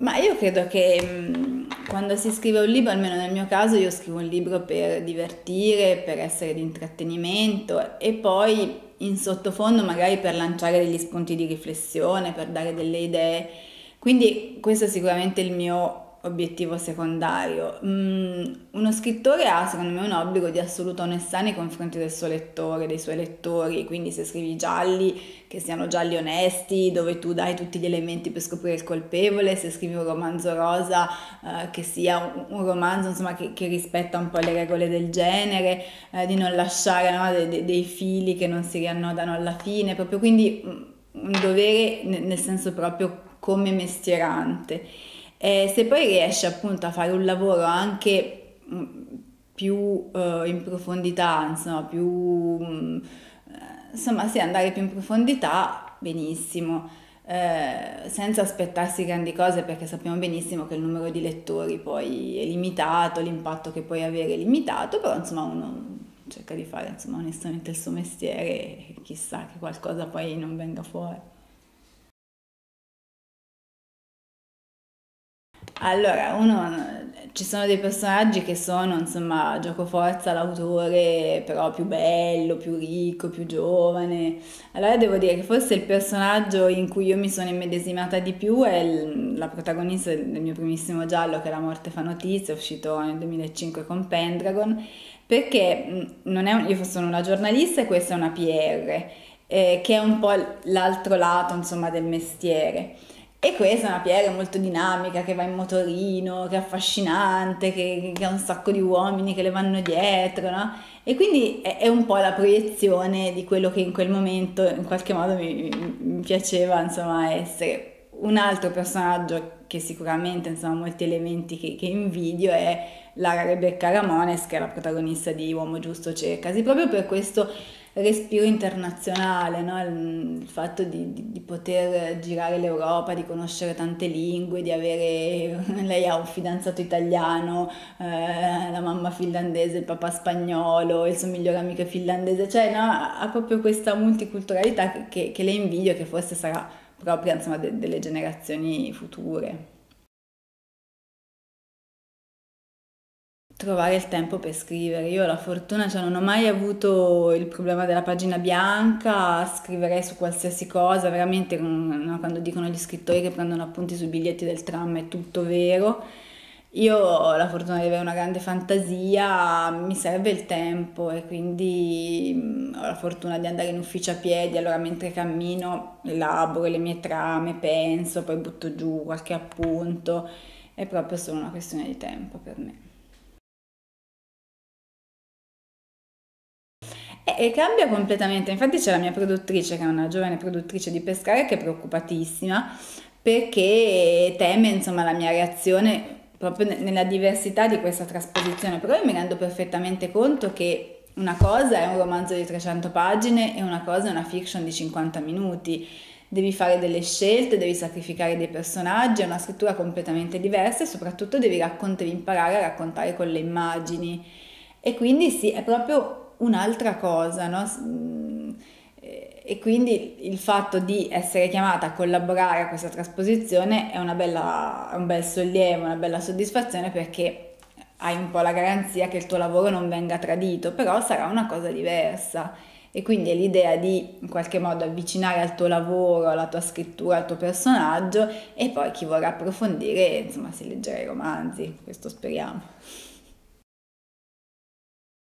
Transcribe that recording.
Ma io credo che mh, quando si scrive un libro, almeno nel mio caso, io scrivo un libro per divertire, per essere di intrattenimento e poi in sottofondo magari per lanciare degli spunti di riflessione, per dare delle idee. Quindi questo è sicuramente il mio obiettivo secondario. Mm, uno scrittore ha secondo me un obbligo di assoluta onestà nei confronti del suo lettore, dei suoi lettori, quindi se scrivi gialli che siano gialli onesti, dove tu dai tutti gli elementi per scoprire il colpevole, se scrivi un romanzo rosa eh, che sia un, un romanzo insomma, che, che, rispetta un po' le regole del genere, eh, di non lasciare no, de, de, dei fili che non si riannodano alla fine, proprio quindi mm, un dovere nel senso proprio come mestierante. E se poi riesci appunto a fare un lavoro anche mm, più uh, in profondità, insomma, più uh, insomma, sì, andare più in profondità, benissimo. Eh, senza aspettarsi grandi cose perché sappiamo benissimo che il numero di lettori poi è limitato, l'impatto che puoi avere è limitato, però insomma uno cerca di fare insomma, onestamente il suo mestiere e chissà che qualcosa poi non venga fuori. Allora, uno, ci sono dei personaggi che sono, insomma, gioco forza l'autore, però più bello, più ricco, più giovane. Allora devo dire che forse il personaggio in cui io mi sono immedesimata di più è il, la protagonista del mio primissimo giallo, che è La morte fa notizia, uscito nel 2005 con Pendragon, perché un, io sono una giornalista e questa è una PR, eh, che è un po' l'altro lato, insomma, del mestiere. E questa è una piega molto dinamica che va in motorino, che è affascinante, che, che ha un sacco di uomini che le vanno dietro, no? E quindi è, è, un po' la proiezione di quello che in quel momento in qualche modo mi, mi piaceva insomma essere. Un altro personaggio che sicuramente insomma, molti elementi che, che invidio è la Rebecca Ramones che è la protagonista di Uomo Giusto Cercasi, proprio per questo respiro internazionale, no? il, il, fatto di, di, di, poter girare l'Europa, di conoscere tante lingue, di avere, lei ha un fidanzato italiano, eh, la mamma finlandese, il papà spagnolo, il suo migliore amico finlandese, cioè no? ha proprio questa multiculturalità che, che le invidio che forse sarà proprio insomma, de, delle generazioni future. trovare il tempo per scrivere. Io ho la fortuna, cioè non ho mai avuto il problema della pagina bianca, scriverei su qualsiasi cosa, veramente no, quando dicono gli scrittori che prendono appunti sui biglietti del tram è tutto vero. Io ho la fortuna di avere una grande fantasia, mi serve il tempo e quindi mm, ho la fortuna di andare in ufficio a piedi, allora mentre cammino elaboro le mie trame, penso, poi butto giù qualche appunto, è proprio solo una questione di tempo per me. E cambia completamente, infatti c'è la mia produttrice che è una giovane produttrice di pescare che è preoccupatissima perché teme insomma la mia reazione proprio nella diversità di questa trasposizione, però io mi rendo perfettamente conto che una cosa è un romanzo di 300 pagine e una cosa è una fiction di 50 minuti. Devi fare delle scelte, devi sacrificare dei personaggi, è una scrittura completamente diversa e soprattutto devi raccontare, imparare a raccontare con le immagini. E quindi sì, è proprio un'altra cosa, no? E quindi il fatto di essere chiamata a collaborare a questa trasposizione è bella, un bel sollievo, una bella soddisfazione perché hai un po' la garanzia che il tuo lavoro non venga tradito, però sarà una cosa diversa. E quindi è l'idea di in qualche modo avvicinare al tuo lavoro, alla tua scrittura, al tuo personaggio e poi chi vorrà approfondire, insomma, si leggerà i romanzi, questo speriamo.